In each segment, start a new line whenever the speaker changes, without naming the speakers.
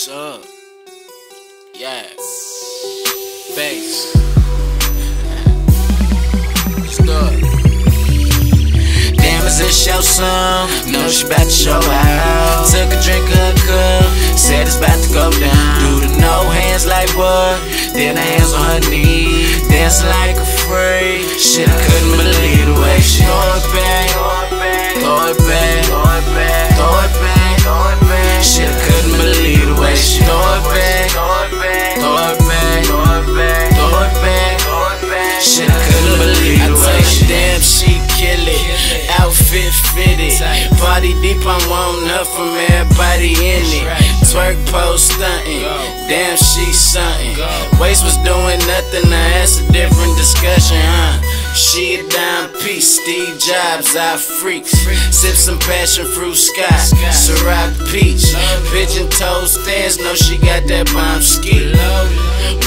What's up? Yeah. Bass. Stuck. Damn, is this your song? No, she about to show out. Took a drink of cup, said it's about to go down. Do the no hands like what? Then her hands on her knees, dancing like a freak. Shit, deep, I'm wanting her from everybody in it. Twerk pose stunting, damn she something. Waist was doing nothing, now that's a different discussion, huh? She a dime piece, Steve Jobs, I freaks. Sip some passion fruit scotch, Ciroc peach. Pigeon toe stairs, know she got that bomb ski.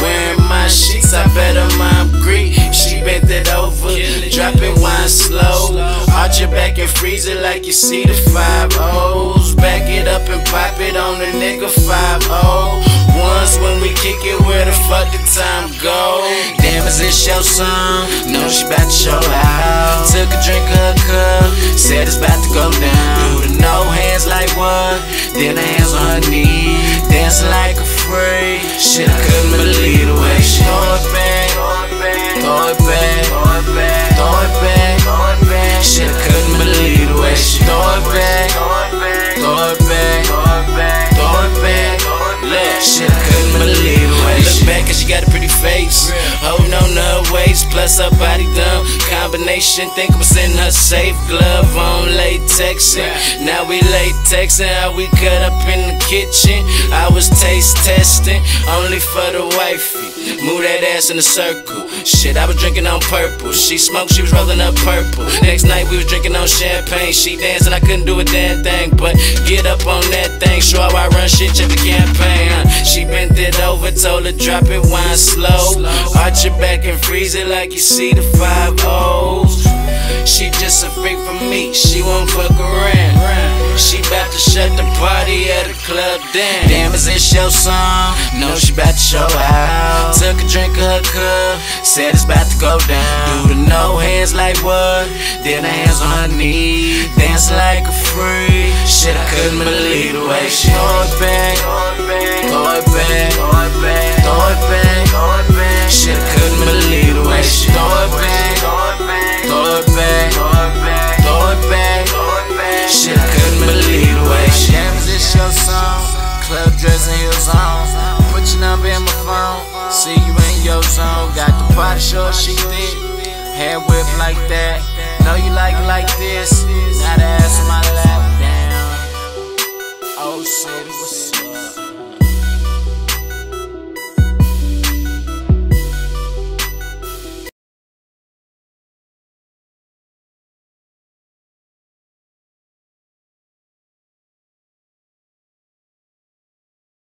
Wearing my sheets, I bet her mom Greek. She bent it over, dropping wine slow. Arch your back and freeze it like you see the five O's. Back it up and pop it on the nigga five O. Once when we kick it, where the fuck the time go? Damn, is this your song? No, she about to show out. Took a drink of her cup, said it's about to go down. Do the no hands like what? Then her hands on her knees, dancing like a freak. Shit, I couldn't believe the way she throw it back, throw it back, throw it back, throw it back. Shit, I couldn't believe the way she throw it back, throw it back, throw it back, throw it back. Look, shit, I couldn't believe the way she back and she got a pretty face, Oh no waist, plus her body dumb combination. Think I'm sending her safe glove on latexing. Now we latexing, how we cut up in the kitchen. I was taste testing, only for the wifey. Move that ass in a circle. Shit, I was drinking on purple. She smoked, she was rolling up purple. Next night we was drinking on champagne. She dancing, I couldn't do a damn thing. But get up on that thing, show how I run shit, check the campaign. huh? She bent it told her drop it, wine slow. Arch your back and freeze it like you see the five O's. She just a freak for me, she won't fuck around. She bout to shut the party at the club down. Damn, is this your song? No, she bout to show out. Took a drink of her cup, said it's about to go down. Do the no hands like what? Then her hands on her knees, dancing like a freak. Shit, I couldn't believe the way she throw it Body short, she thick. Hair whip like that. Know you like it like this.